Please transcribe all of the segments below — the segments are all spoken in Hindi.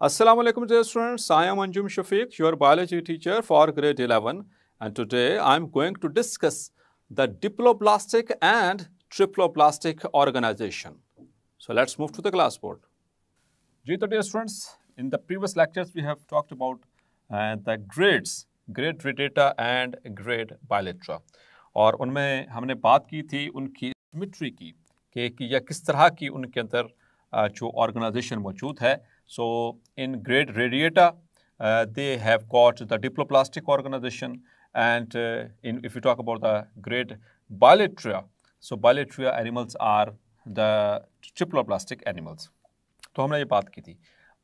Assalamu alaikum dear students, I am Anjum Shafiq, your biology teacher for grade 11 and today I am going to discuss the diploblastic and triploblastic organization. So let's move to the classboard. Ji dear students, in the previous lectures we have talked about uh, the grades, grade radiata and grade bilateral. और उनमें हमने बात की थी उनकी सिमिट्री की कि या किस तरह की उनके अंदर जो ऑर्गेनाइजेशन मौजूद है so in grade radiata they have got the diploblastic organisation and in if you talk about the grade bilateria so bilateria animals are the triploblastic animals तो हमने ये बात की थी।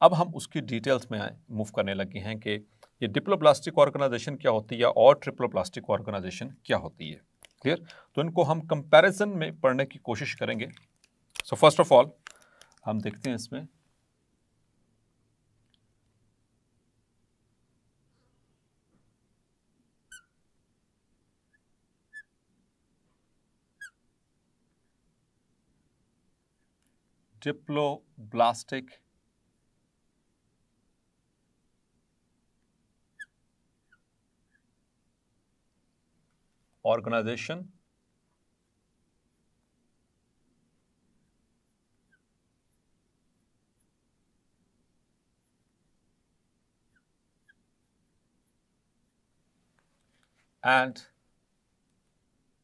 अब हम उसकी डिटेल्स में मूव करने लगे हैं कि ये डिप्लोप्लास्टिक ऑर्गेनाइजेशन क्या होती है और ट्रिप्लोप्लास्टिक ऑर्गेनाइजेशन क्या होती है। क्लियर तो इनको हम कंपैरिजन में पढ़ने की कोशिश करेंगे। सो फ़र्स्ट ऑफ़ ऑल हम देखते हैं इसमें diploblastic organization. And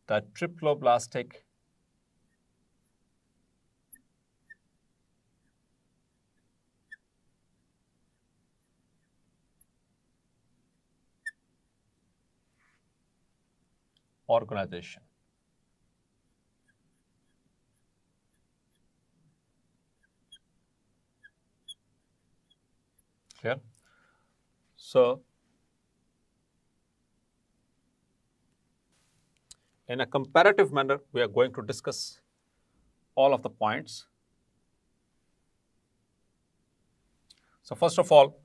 the triploblastic organization. Clear? So, in a comparative manner, we are going to discuss all of the points. So, first of all,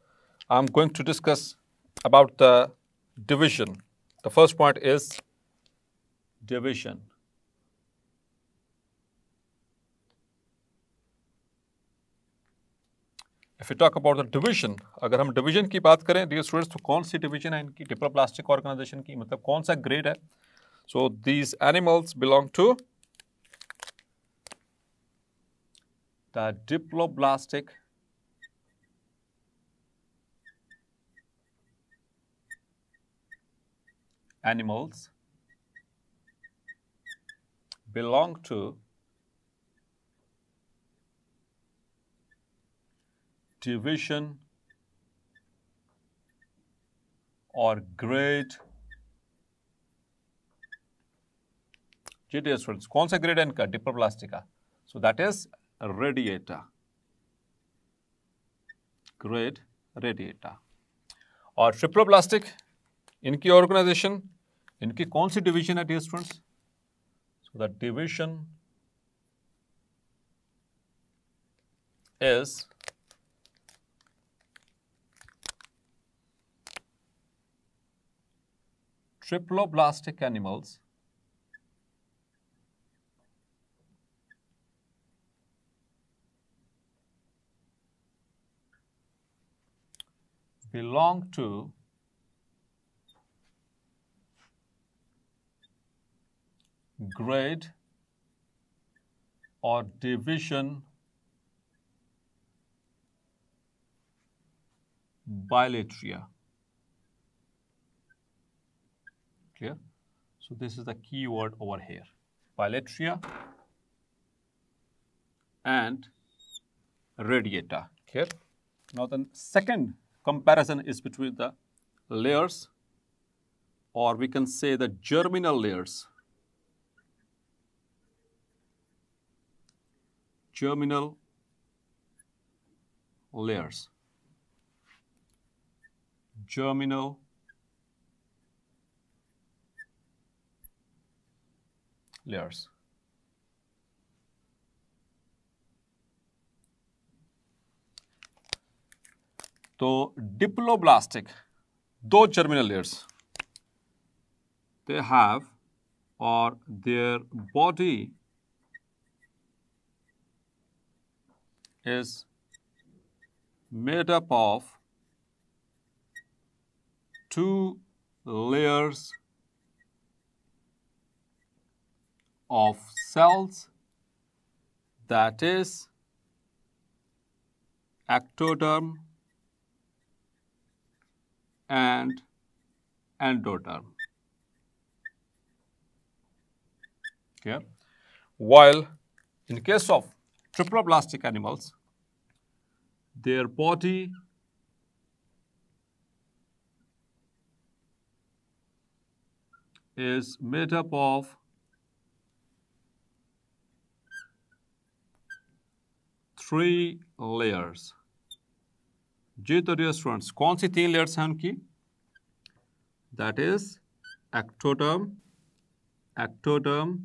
I am going to discuss about the division. The first point is division. If we talk about the division, अगर हम division की बात करें dear students तो कौन सी division है इनकी डिप्लोप्लास्टिक ऑर्गेनाइजेशन की मतलब कौन सा ग्रेड है so these animals belong to the diploblastic animals belong to division or grade GTS students कौन सा ग्रेड है इनका diploblastica so that is radiata grade radiata और ट्रिप्लोप्लास्टिक इनकी ऑर्गेनाइजेशन इनकी कौन सी डिवीज़न है dear students the division is triploblastic animals belong to grade or division bilateria. Clear? So this is the key word over here. Bilateria and radiata. Clear? Now the second comparison is between the layers or we can say the germinal layers. germinal layers. Germinal layers. तो डिप्लोब्लास्टिक दो जर्मिनल लेयर्स दे हैव और their body is made up of two layers of cells that is ectoderm and endoderm. Okay. While in case of triploblastic animals, their body is made up of three layers. जी तो डियर स्टूडेंट्स कौन सी तीन लेयर्स हैं उनकी that is ectoderm ectoderm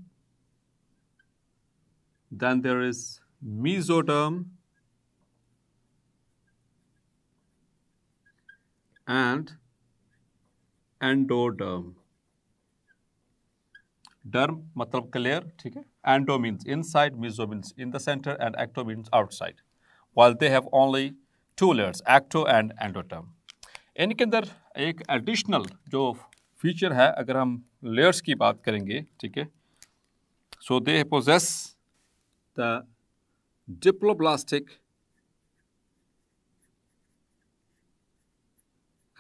then there is mesoderm and endoderm derm matlab clear theek hai endo means inside meso means in the center and ecto means outside while they have only two layers ecto and endoderm इनके अंदर एक एडिशनल जो फीचर है अगर हम लेयर्स की बात करेंगे ठीक है so they possess the diploblastic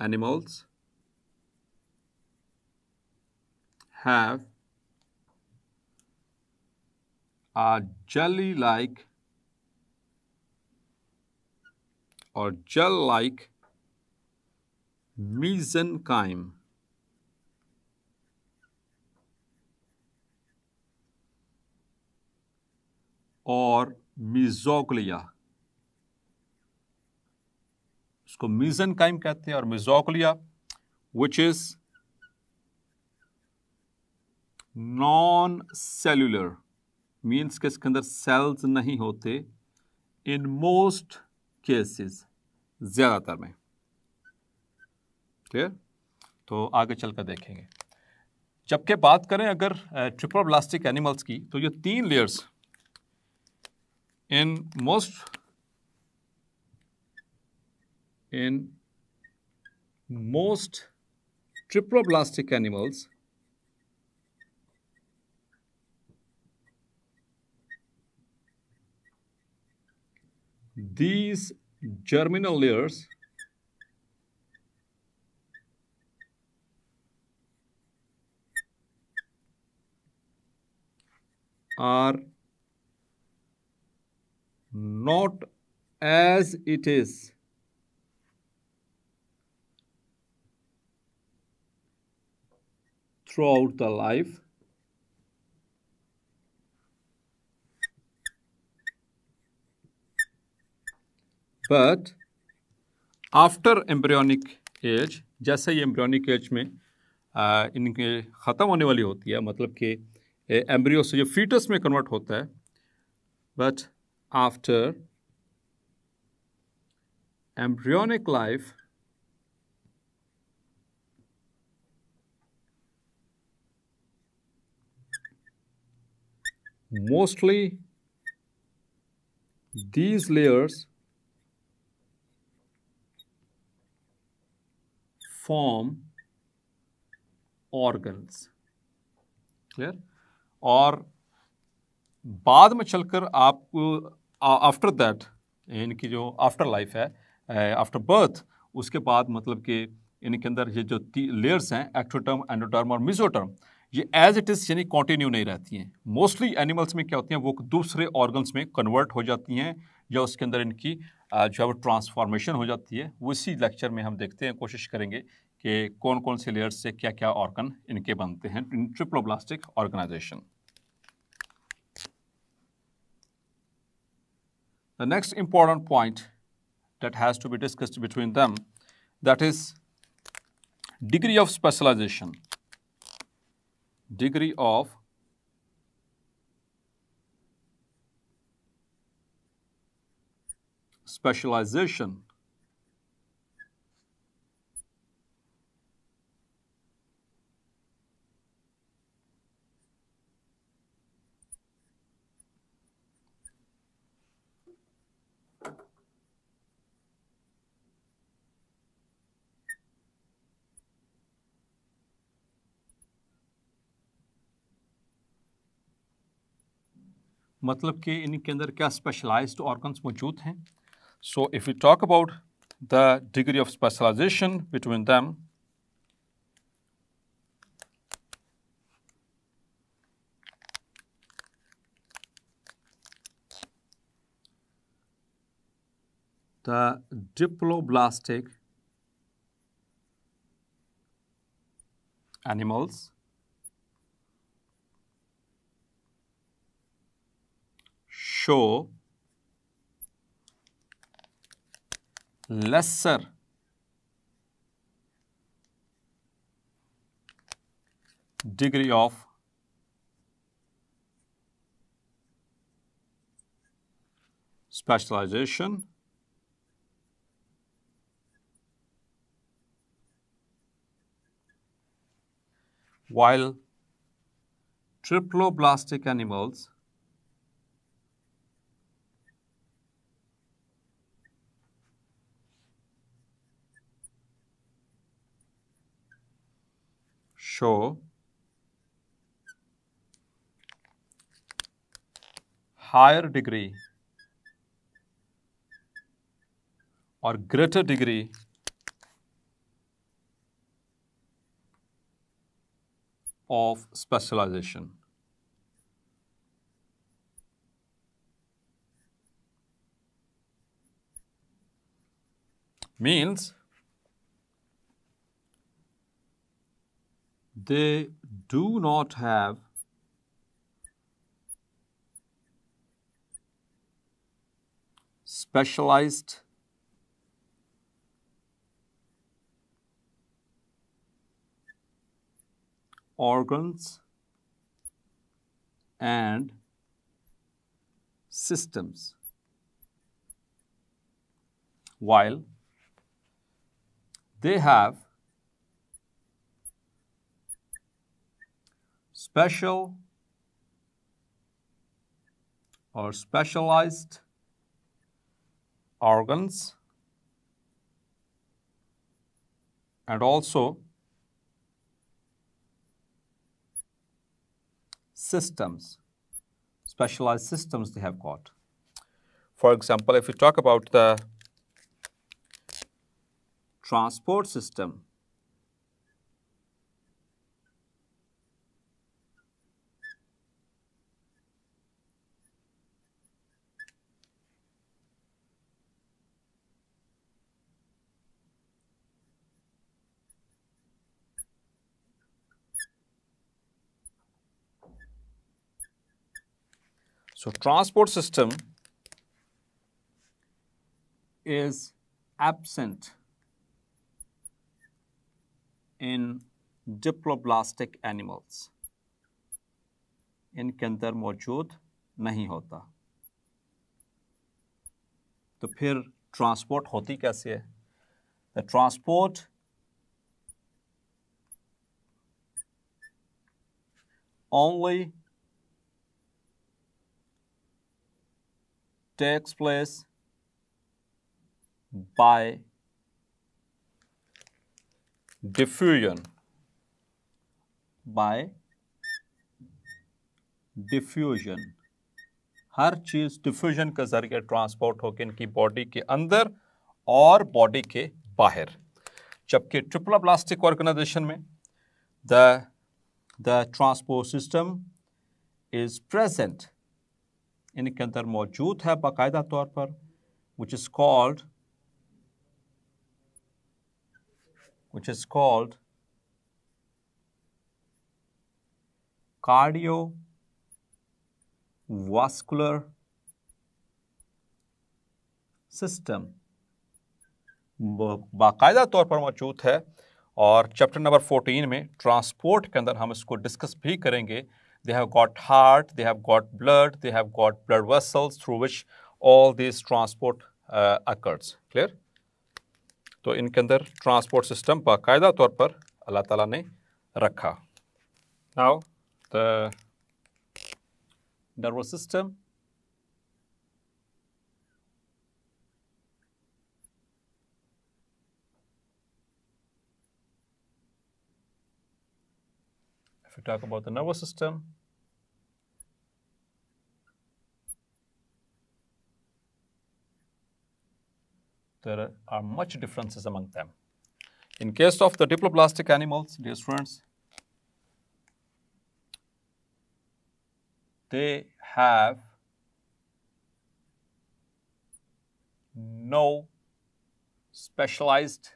animals have a jelly like or gel like mesenchyme. or mesoglia उसको मीजन काइम कहते हैं और mesoglea which is non cellular means के इसके अंदर सेल्स नहीं होते इन मोस्ट केसेस ज़्यादातर में। क्लियर तो आगे चलकर देखेंगे। जबकि बात करें अगर ट्रिप्लोब्लास्टिक एनिमल्स की तो ये तीन layers in most in most triploblastic animals these germinal layers are not as it is throughout the life but after embryonic age जैसे ही एम्ब्रियोनिक एज में इनके ख़त्म होने वाली होती है मतलब कि एम्ब्रियो से जो फीटस में कन्वर्ट होता है but after embryonic life mostly these layers form organs. Clear? और बाद में चलकर आपको आफ्टर दैट इनकी जो आफ्टर लाइफ है आफ्टर बर्थ उसके बाद मतलब कि इनके अंदर ये जो लेयर्स हैं एक्टोटर्म एंडोटर्म और मिजोटर्म ये एज इट इज़ यानी कॉन्टिन्यू नहीं रहती हैं। मोस्टली एनिमल्स में क्या होती हैं, वो दूसरे ऑर्गन्स में कन्वर्ट हो जाती हैं, या उसके अंदर इनकी जो है वो ट्रांसफॉर्मेशन हो जाती है। वो इसी लेक्चर में हम देखते हैं, कोशिश करेंगे कि कौन कौन से लेयर्स से क्या क्या ऑर्गन इनके बनते हैं triploblastic organisation The next important point that has to be discussed between them, that is degree of specialization. Degree of specialization मतलब कि इनके अंदर क्या स्पेशलाइज्ड ऑर्गन्स मौजूद हैं? So if you talk about the degree of specialization between them the diploblastic animals show lesser. Degree of specialization. While triploblastic animals show higher degree or greater degree of specialization. Means they do not have specialized organs and systems. While they have special or specialized organs and also systems, specialized systems they have got. For example, if we talk about the transport system, So, transport system is absent in diploblastic animals. इनके अंदर मौजूद नहीं होता तो फिर ट्रांसपोर्ट होती कैसे है the transport only takes place by diffusion. By diffusion. हर चीज़ डिफ्यूजन के ज़रिए ट्रांसपोर्ट होकर इनकी बॉडी के अंदर और बॉडी के बाहर। जबकि ट्रिपल प्लास्टिक ऑर्गेनाइजेशन में the the transport system is present इनके अंदर मौजूद है बाकायदा तौर पर which is called which is called cardiovascular system बाकायदा तौर पर मौजूद है और चैप्टर नंबर 14 में ट्रांसपोर्ट के अंदर हम इसको डिस्कस भी करेंगे। they have got heart, they have got blood, they have got blood vessels through which all these transport uh, occurs. Clear? तो इनके अंदर ट्रांसपोर्ट सिस्टम बाकायदा तौर पर अल्लाह ताला ने रखा now the nervous system If we talk about the nervous system, there are much differences among them. In case of the diploblastic animals, dear students, they have no specialized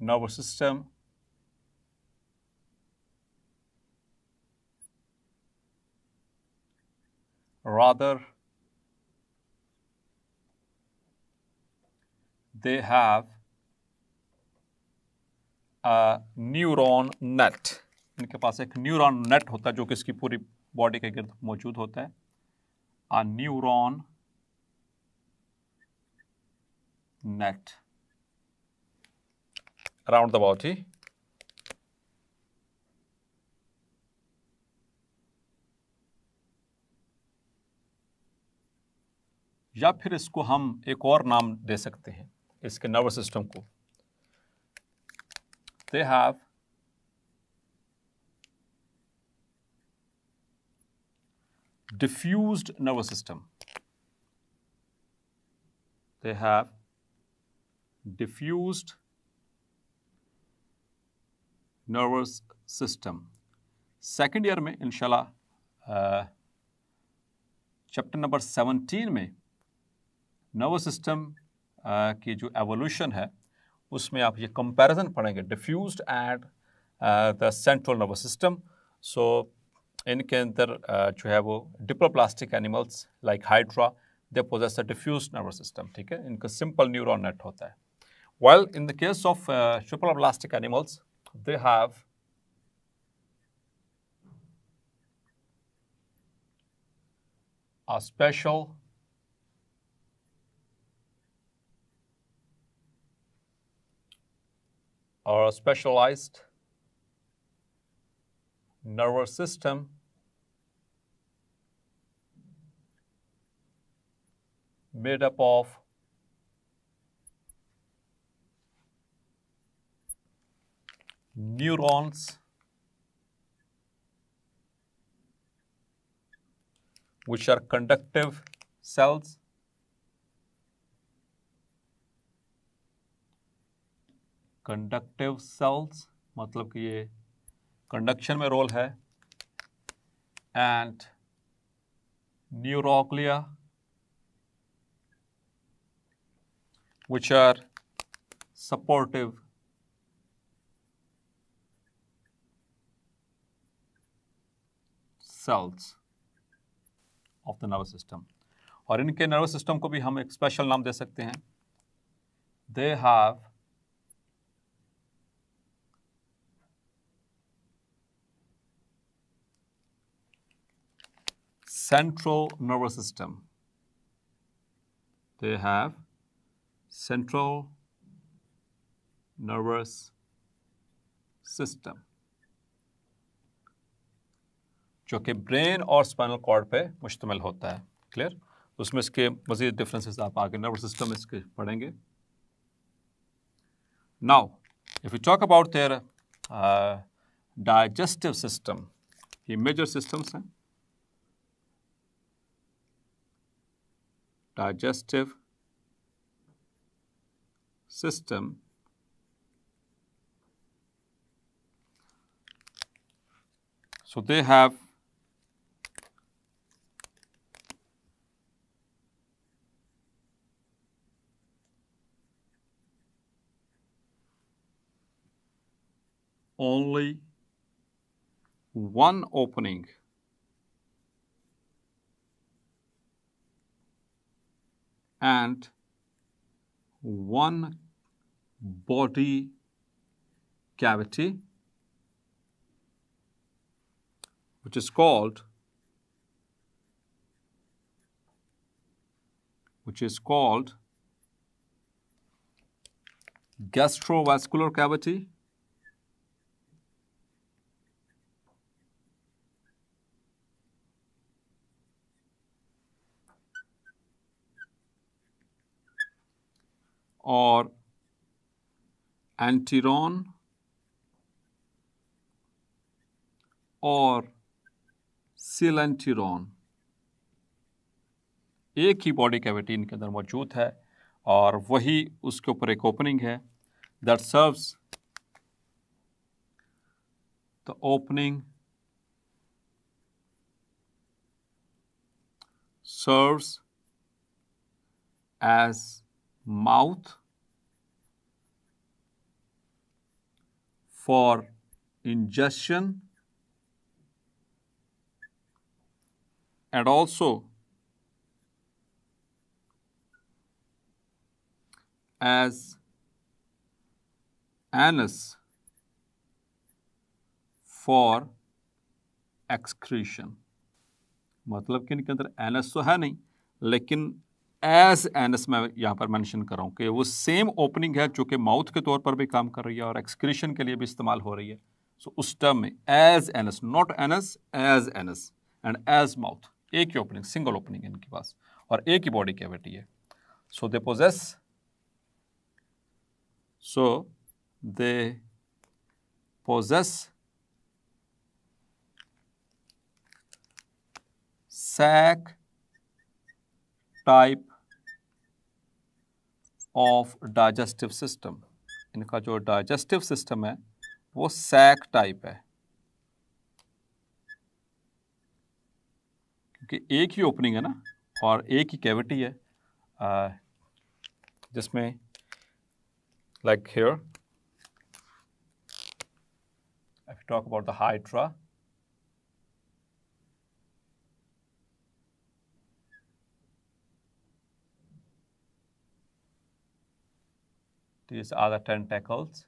nervous system. Rather, they have a neuron net. इनके पास एक न्यूरॉन नेट होता है जो कि इसकी पूरी बॉडी के गिर्द मौजूद होता है। Neuron net around the body. या फिर इसको हम एक और नाम दे सकते हैं, इसके नर्वस सिस्टम को they have diffuse nervous system they have diffused nervous system. Second year में इंशाल्लाह चैप्टर नंबर 17 में नर्वस सिस्टम की जो एवोल्यूशन है उसमें आप ये कंपैरिजन पढ़ेंगे। Diffused and the central nervous system so इनके अंदर जो है वो diploblastic animals like hydra they possess a diffuse nervous system ठीक है? इनका सिंपल न्यूरॉन नेट होता है। Well in the case of uh, triploblastic animals they have a special or a specialized nervous system made up of neurons which are conductive cells conductive cells मतलब कि ये कंडक्शन में रोल है and neuroglia which are supportive cells of the nervous system और इनके नर्वस सिस्टम को भी हम एक स्पेशल नाम दे सकते हैं। They have central nervous system they have central nervous system जो कि ब्रेन और स्पाइनल कॉर्ड पे मुश्तमिल होता है। क्लियर उसमें इसके मजीद डिफरेंसेस आप आगे नर्वस सिस्टम इसके पढ़ेंगे। Now if you talk about their digestive system ये मेजर सिस्टम्स हैं। Digestive system so they have only one opening. And one body cavity which is called which is called gastrovascular cavity or anteron or coelenteron एक ही बॉडी कैविटी इनके अंदर मौजूद है और वही उसके ऊपर एक ओपनिंग है। That serves the opening serves as mouth for ingestion and also as anus for excretion मतलब कि इनके अंदर एनएस तो है नहीं लेकिन एज एनएस मैं यहाँ पर मेंशन कर रहा हूँ कि वो सेम ओपनिंग है जो कि माउथ के तौर पर भी काम कर रही है और एक्सक्रीशन के लिए भी इस्तेमाल हो रही है। सो so, उस टर्म में as anus not anus as anus and as mouth एक ही ओपनिंग सिंगल ओपनिंग है इनके पास और एक ही बॉडी कैविटी है। So they possess so they possess sac type of digestive system इनका जो डाइजेस्टिव सिस्टम है, वो सैक टाइप है। क्योंकि एक ही ओपनिंग है ना, और एक ही कैविटी है जिसमें like here if you talk about the These are the tentacles.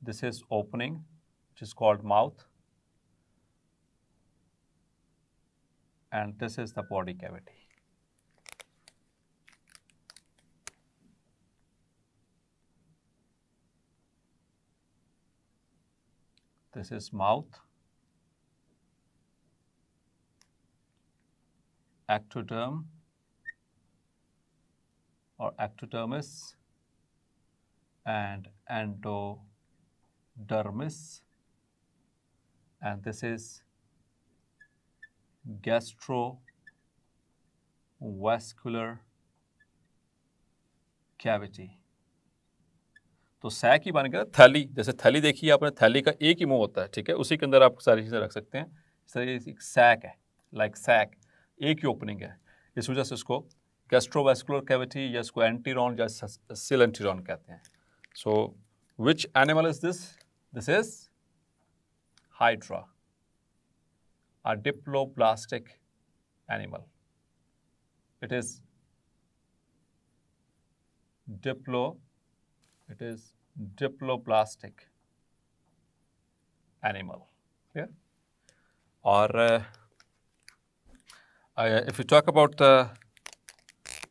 This is opening, which is called mouth. And this is the body cavity. This is mouth. Ectoderm or ectodermis and endodermis. And this is gastrovascular cavity. तो सैक ही बन गया थैली, जैसे थैली देखिए आपने, थैली का एक ही मुँह होता है, ठीक है? उसी के अंदर आप सारी चीज़ें रख सकते हैं। इस तरह एक सैक है लाइक सैक, एक ही ओपनिंग है। इस वजह से उसको गैस्ट्रोवेस्कुलर कैविटी या इसको एंटीरॉन या सिल एंटीरॉन कहते हैं so which animal is this this is Hydra a diploblastic animal. It is diplo, it is diploblastic animal. Yeah. Or uh, uh, if you talk about the uh,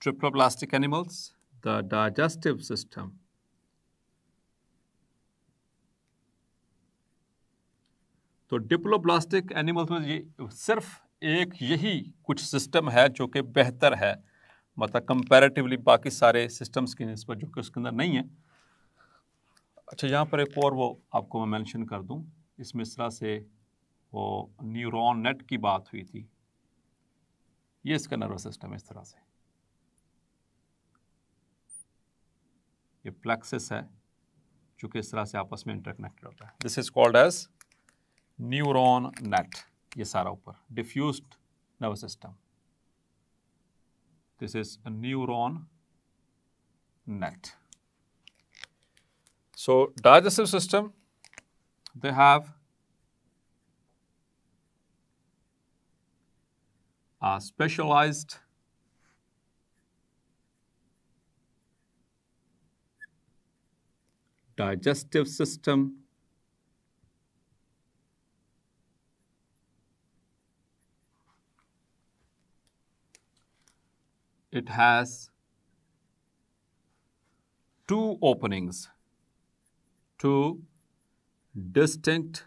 triploblastic animals, the digestive system. तो डिप्लोब्लास्टिक एनिमल्स में ये सिर्फ़ एक यही कुछ सिस्टम है जो कि बेहतर है। मतलब कंपैरेटिवली बाकी सारे सिस्टम्स की नस्बत जो कि उसके अंदर नहीं है। अच्छा यहाँ पर एक और वो आपको मैं मेंशन कर दूँ। इसमें इस तरह से वो न्यूरॉन नेट की बात हुई थी। ये इसका नर्वस सिस्टम है इस तरह से। ये प्लेक्सिस है जो कि इस तरह से आपस में इंटरकनेक्टेड होता है। This is called as neuron net ये सारा ऊपर diffuse nervous system this is neuron net so digestive system they have a specialized digestive system, it has two openings, two distinct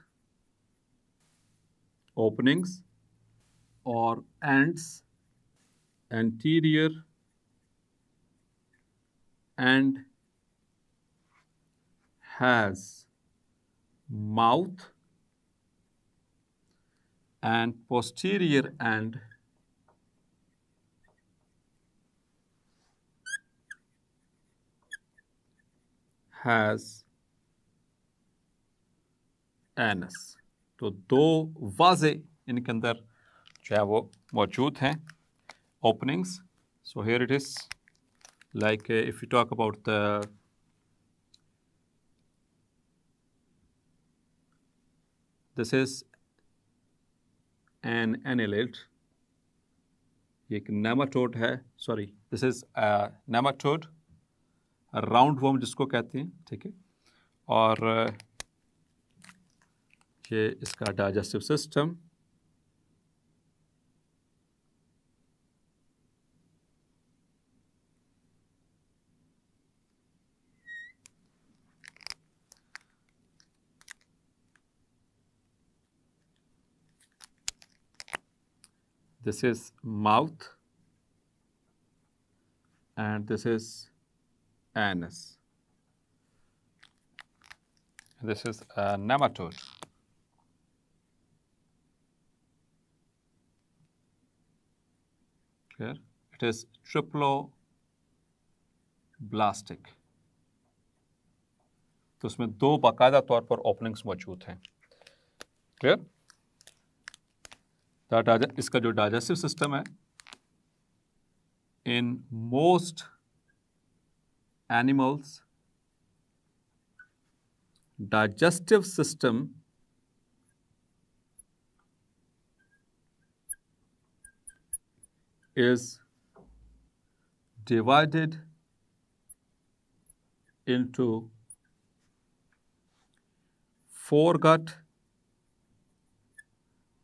openings or ends anterior and has mouth and posterior end has anus तो दो वाजे इनके अंदर जो है वो मौजूद हैं openings so here it is like if you talk about the this is an annelid. एक नेमाटोड है sorry this is nematode round worm जिसको कहते हैं, ठीक है? और, ये इसका digestive system this is mouth and this is anus. This is a nematode. Here it is triploblastic. तो उसमें दो बाकायदा तौर पर ओपनिंग्स मौजूद हैं क्लियर इसका जो डाइजेस्टिव सिस्टम है in most animals digestive system is divided into foregut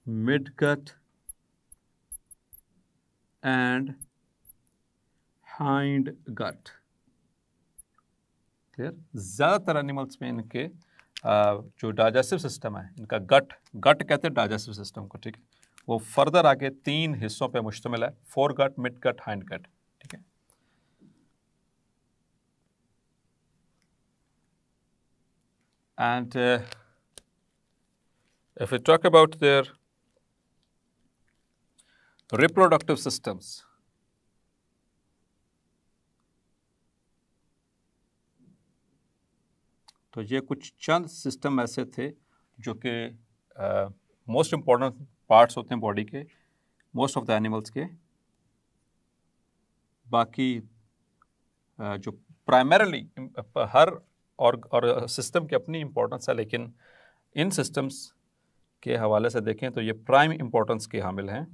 midgut and hind gut clear ज़्यादातर एनिमल्स में इनके जो डाइजेस्टिव सिस्टम है, इनका गट गट कहते हैं डाइजेस्टिव सिस्टम को, ठीक है? वो फर्दर आगे तीन हिस्सों पे मुश्तमिल है fore gut mid gut hind gut ठीक है? And if we talk about their reproductive systems. तो ये कुछ चंद सिस्टम ऐसे थे जो कि मोस्ट इंपॉर्टेंट पार्ट्स होते हैं बॉडी के मोस्ट ऑफ़ द एनिमल्स के बाकी uh, जो प्राइमरली हर और और सिस्टम की अपनी इम्पोर्टेंस है लेकिन इन सिस्टम्स के हवाले से देखें तो ये प्राइम इम्पोर्टेंस के हामिल हैं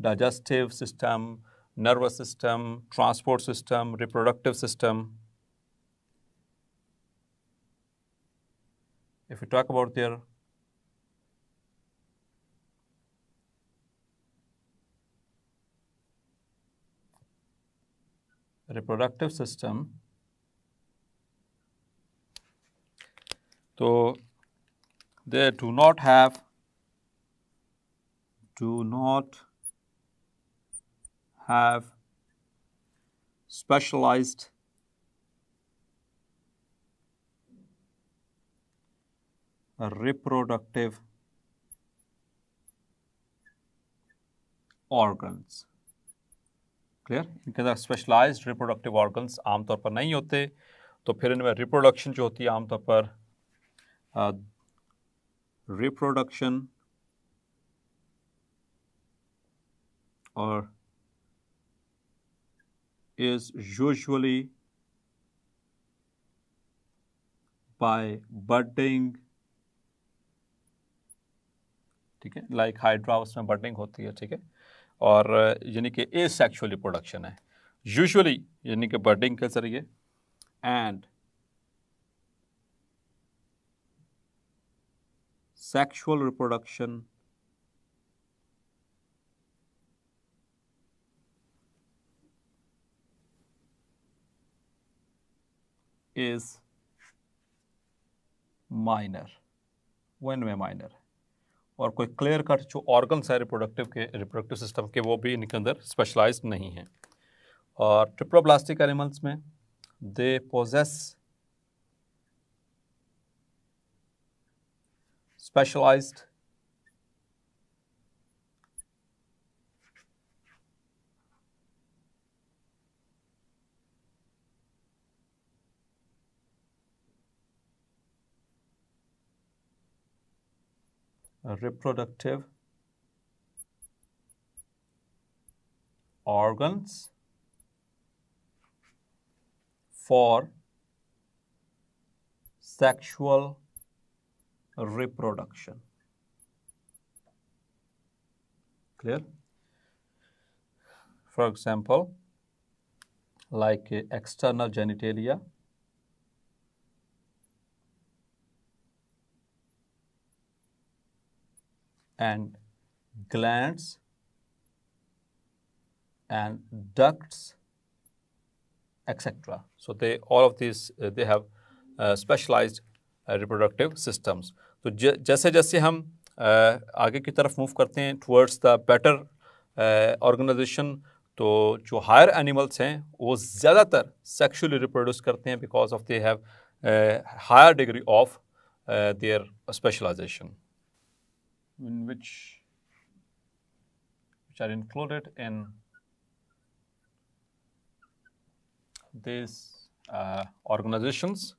digestive system, nervous system, transport system, reproductive system. If we talk about their reproductive system, so they do not have do not have specialized reproductive organs. Clear इनके अंदर स्पेशलाइज्ड रिप्रोडक्टिव ऑर्गन्स आमतौर पर नहीं होते तो फिर इनमें रिप्रोडक्शन जो होती है आमतौर पर रिप्रोडक्शन और is usually by budding. ठीक है? लाइक हाइड्रा उसमें बर्डिंग होती है, ठीक है? और यानी कि ए सेक्शुअल रिप्रोडक्शन है। यूजुअली यानी कि बर्डिंग के ज़रिए। And sexual reproduction is minor. When में माइनर और कोई क्लियर कट जो ऑर्गन्स है रिप्रोडक्टिव के रिप्रोडक्टिव सिस्टम के, वो भी इनके अंदर स्पेशलाइज्ड नहीं हैं। और ट्रिप्रोब्लास्टिक एनिमल्स में they possess specialized reproductive organs for sexual reproduction. Clear? For example, like external genitalia, and glands and ducts etc so they all of these uh, they have uh, specialized uh, reproductive systems. तो जैसे जैसे हम uh, आगे की तरफ़ मूव करते हैं टुवर्ड्स द बेटर ऑर्गेनाइजेशन तो जो हायर एनिमल्स हैं वो ज़्यादातर सेक्सुअली रिप्रोड्यूस करते हैं because of they have higher degree of their specialization in which which are included in these uh, organizations.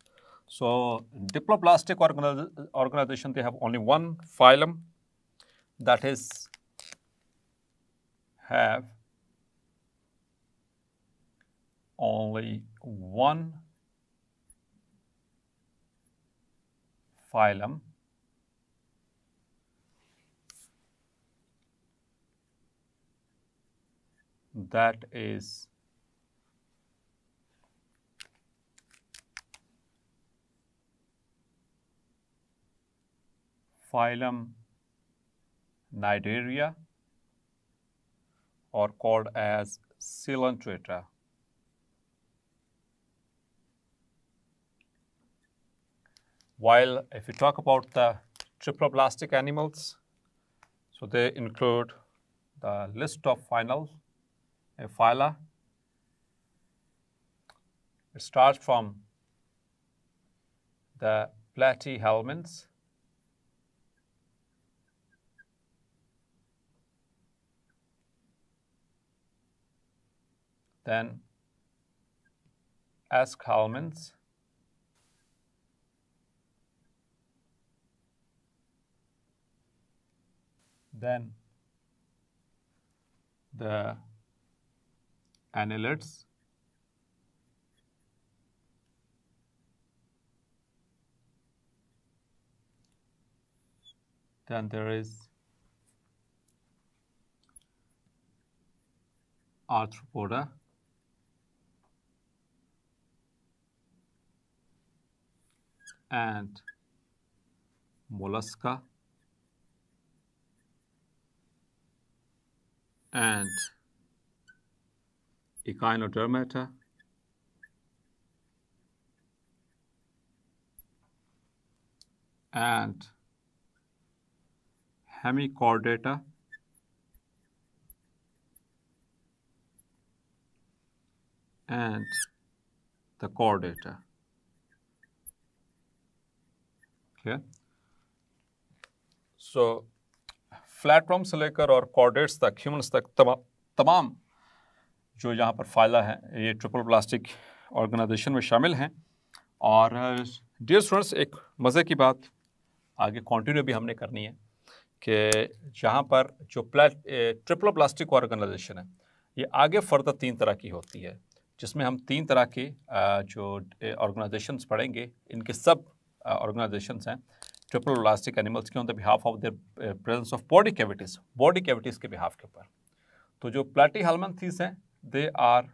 So diploblastic organi organization, they have only one phylum that is have only one phylum that is phylum Cnidaria or called as Coelenterata. While if we talk about the triploblastic animals, so they include the list of phylums a phyla. It starts from the platyhelminths, then aschelminths, then the annelids then there is arthropoda and mollusca and echinodermata and hemichordata and the chordata. Okay. So, flatworm से लेकर और कॉर्डेट्स तक ह्यूमंस तक तमाम जो यहाँ पर फ़ायदा है, ये ट्रिपल प्लास्टिक ऑर्गेनाइजेशन में शामिल हैं। और डियर स्टूडेंट्स एक मज़े की बात आगे कंटिन्यू भी हमने करनी है कि जहाँ पर जो प्लेट ट्रिपल प्लास्टिक ऑर्गेनाइजेशन है, ये आगे फर्दर तीन तरह की होती है, जिसमें हम तीन तरह के जो ऑर्गेनाइजेशन पढ़ेंगे, इनके सब ऑर्गेनाइजेशन हैं। ट्रिपल प्लास्टिक एनिमल्स के on the behalf of the presence of body cavities body cavities के बिहाफ के ऊपर। तो जो प्लाटी प्लेटी हेलमेंथीस हैं they are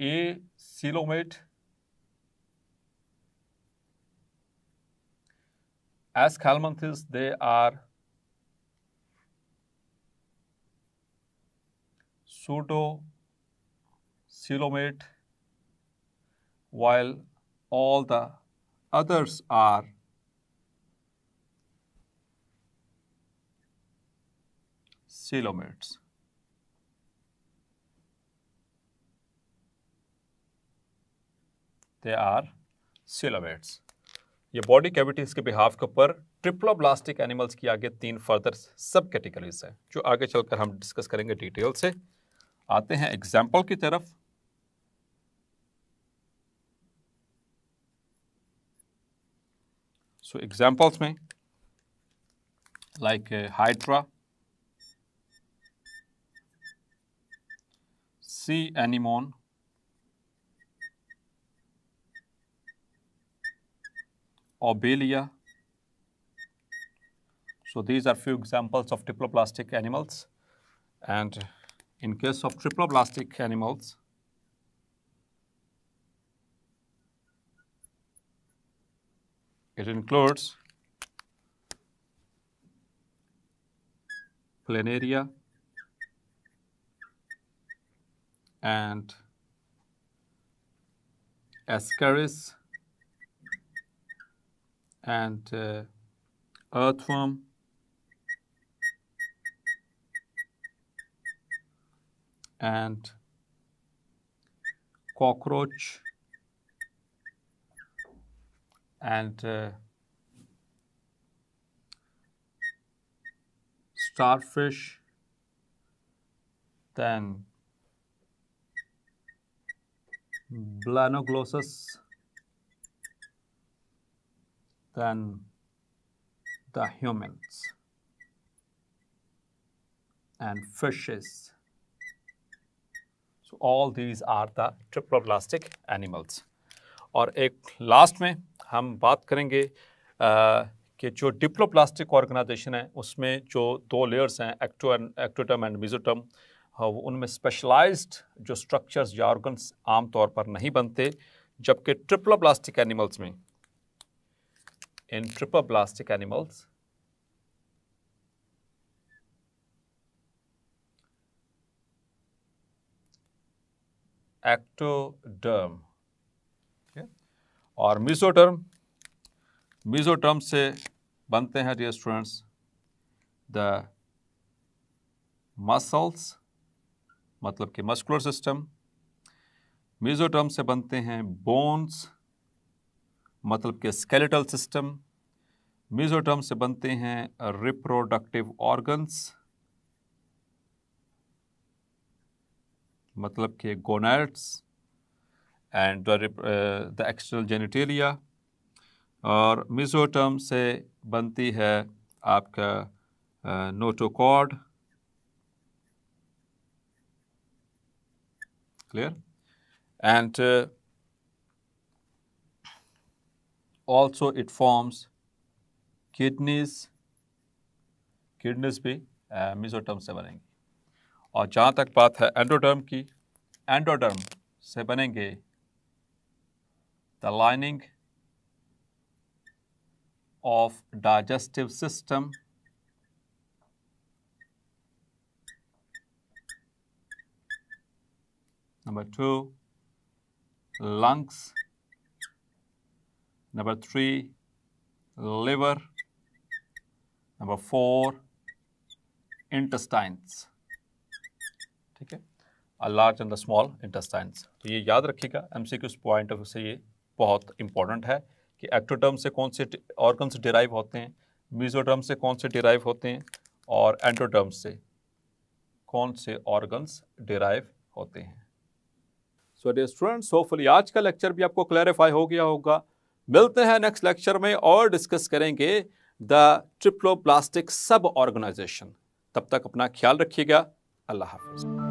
a coelomate as Calmanthus they are pseudo coelomate while all the others are coelomates. They are coelomates ये बॉडी कैविटीज के बिहाफ के ऊपर ट्रिप्लोब्लास्टिक एनिमल्स की आगे तीन फर्दर सब कैटेगरीज हैं जो आगे चलकर हम डिस्कस करेंगे डिटेल से। आते हैं एग्ज़ाम्पल की तरफ़। सो so, एग्जाम्पल्स में like hydra sea sea Obelia. So these are few examples of triploblastic animals and in case of triploblastic animals, it includes planaria and ascaris and uh, earthworm. And cockroach. And uh, starfish, then Blanoglossus, then the humans and fishes. So all these are the triploblastic animals. और एक लास्ट में हम बात करेंगे आ, कि जो डिप्लोप्लास्टिक ऑर्गेनाइजेशन है उसमें जो दो लेयर्स हैं ecto and ectoderm and mesoderm उनमें स्पेशलाइज्ड जो स्ट्रक्चर्स या ऑर्गन्स आमतौर पर नहीं बनते जबकि ट्रिप्लोप्लास्टिक एनिमल्स में इन ट्रिप्लोप्लास्टिक एनिमल्स एक्टोडर्म और मिजोटर्म मिजोटर्म से बनते हैं डियर स्टूडेंट्स द मसल्स मतलब कि मस्कुलर सिस्टम मिजोटर्म से बनते हैं बोन्स मतलब कि स्केलेटल सिस्टम मिजोटर्म से बनते हैं रिप्रोडक्टिव ऑर्गन्स मतलब कि gonads and the external genitalia और मिजोटर्म से बनती है आपका notochord clear and also it forms kidneys kidneys भी मिजोटर्म से बनेंगी। और जहाँ तक बात है एंडोडर्म की एंडोडर्म से बनेंगे the lining of digestive system number 2 lungs number 3 liver. Number 4 intestines. ठीक है? A large and the small intestines तो ये याद रखिएगा एमसीक्यूज पॉइंट ऑफ़ से ये बहुत इंपॉर्टेंट है कि एक्टोटर्म से कौन से ऑर्गन्स डिराइव होते हैं मीजोटर्म से कौन से डिराइव होते हैं, और एंडोटर्म से कौन से ऑर्गन्स डिराइव होते हैं। सो डियर स्टूडेंट्स होपफुली आज का लेक्चर भी आपको क्लैरिफाई हो गया होगा। मिलते हैं नेक्स्ट लेक्चर में और डिस्कस करेंगे द ट्रिप्लोप्लास्टिक सब ऑर्गेनाइजेशन तब तक अपना ख्याल रखिएगा। अल्लाह हाफिज़।